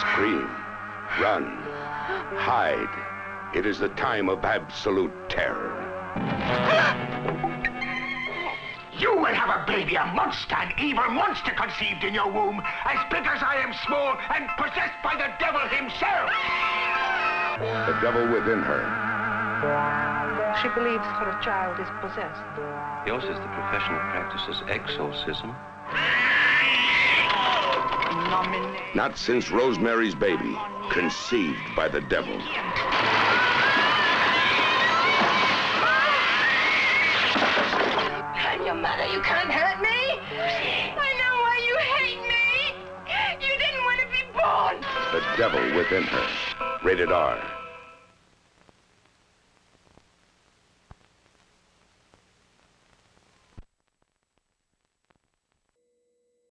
Scream, run, hide. It is the time of absolute terror. You will have a baby, a monster, an evil monster conceived in your womb, as big as I am small and possessed by the devil himself. The devil within her. She believes her child is possessed. Yours is the profession that practices exorcism. Not since Rosemary's Baby, conceived by the devil. I'm your mother. You can't hurt me. I know why you hate me. You didn't want to be born. The devil within her. Rated R.